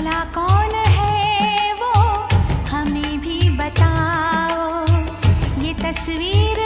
कौन है वो? हमें भी बताओ ये तस्वीर